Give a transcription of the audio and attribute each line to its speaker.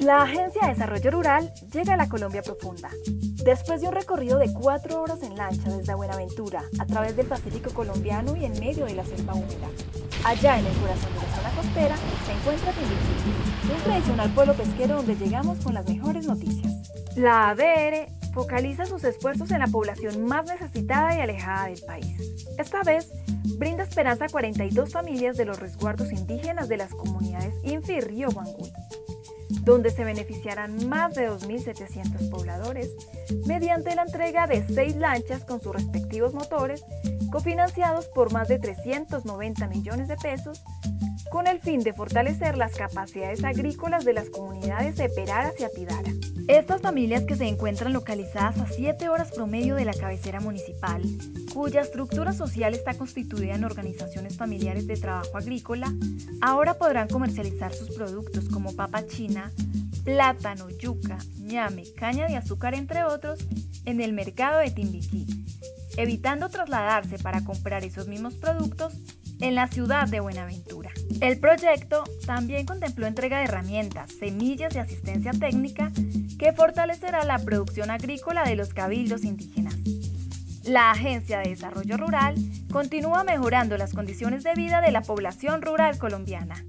Speaker 1: La Agencia de Desarrollo Rural llega a la Colombia profunda. Después de un recorrido de cuatro horas en lancha desde Buenaventura, a través del Pacífico colombiano y en medio de la selva húmeda, allá en el corazón de la zona costera se encuentra Timbiquí, un tradicional pueblo pesquero donde llegamos con las mejores noticias. La ADR focaliza sus esfuerzos en la población más necesitada y alejada del país. Esta vez brinda esperanza a 42 familias de los resguardos indígenas de las comunidades Infi y Río Guangui donde se beneficiarán más de 2.700 pobladores mediante la entrega de seis lanchas con sus respectivos motores, cofinanciados por más de 390 millones de pesos, con el fin de fortalecer las capacidades agrícolas de las comunidades de Peraras y Apidara. Estas familias que se encuentran localizadas a 7 horas promedio de la cabecera municipal, cuya estructura social está constituida en organizaciones familiares de trabajo agrícola, ahora podrán comercializar sus productos como papa china, plátano, yuca, ñame, caña de azúcar, entre otros, en el mercado de Timbiquí, evitando trasladarse para comprar esos mismos productos en la ciudad de Buenaventura. El proyecto también contempló entrega de herramientas, semillas y asistencia técnica que fortalecerá la producción agrícola de los cabildos indígenas. La Agencia de Desarrollo Rural continúa mejorando las condiciones de vida de la población rural colombiana.